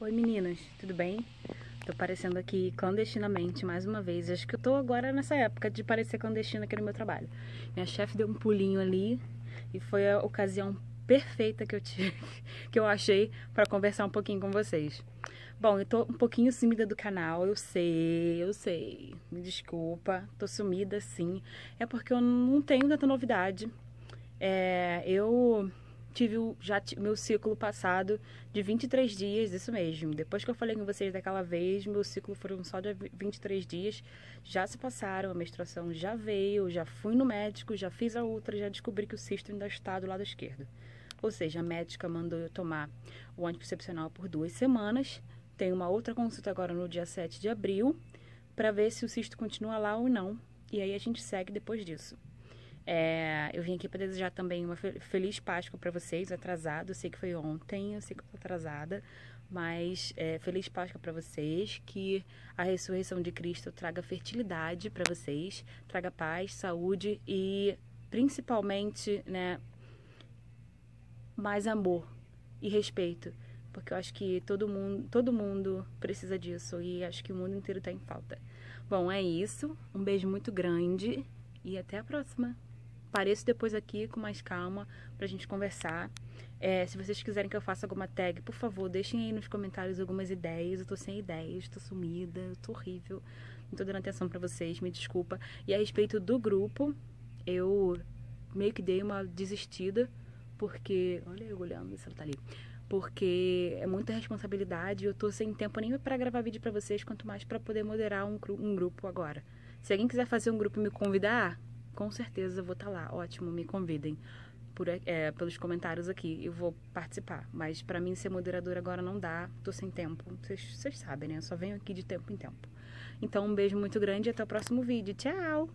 Oi meninas, tudo bem? Tô aparecendo aqui clandestinamente mais uma vez. Acho que eu tô agora nessa época de parecer clandestina aqui no meu trabalho. Minha chefe deu um pulinho ali e foi a ocasião perfeita que eu tive, que eu achei para conversar um pouquinho com vocês. Bom, eu tô um pouquinho sumida do canal, eu sei, eu sei. Me desculpa, tô sumida sim. É porque eu não tenho tanta novidade. É, eu tive o, já meu ciclo passado de 23 dias, isso mesmo. Depois que eu falei com vocês daquela vez, meu ciclo foram só de 23 dias. Já se passaram, a menstruação já veio, já fui no médico, já fiz a outra, já descobri que o cisto ainda está do lado esquerdo. Ou seja, a médica mandou eu tomar o anticoncepcional por duas semanas. Tem uma outra consulta agora no dia 7 de abril para ver se o cisto continua lá ou não. E aí a gente segue depois disso. É, eu vim aqui para desejar também uma feliz Páscoa para vocês, atrasado. Eu sei que foi ontem, eu sei que eu tô atrasada, mas é, feliz Páscoa para vocês. Que a ressurreição de Cristo traga fertilidade para vocês, traga paz, saúde e principalmente, né, mais amor e respeito, porque eu acho que todo mundo, todo mundo precisa disso e acho que o mundo inteiro está em falta. Bom, é isso. Um beijo muito grande e até a próxima. Apareço depois aqui com mais calma pra gente conversar. É, se vocês quiserem que eu faça alguma tag, por favor, deixem aí nos comentários algumas ideias. Eu tô sem ideias, tô sumida, tô horrível. Não tô dando atenção para vocês, me desculpa. E a respeito do grupo, eu meio que dei uma desistida, porque. Olha eu olhando se ela tá ali. Porque é muita responsabilidade, eu tô sem tempo nem para gravar vídeo para vocês, quanto mais para poder moderar um, um grupo agora. Se alguém quiser fazer um grupo e me convidar, com certeza vou estar tá lá. Ótimo, me convidem por, é, pelos comentários aqui. Eu vou participar. Mas para mim ser moderadora agora não dá. Tô sem tempo. Vocês sabem, né? Eu só venho aqui de tempo em tempo. Então, um beijo muito grande e até o próximo vídeo. Tchau!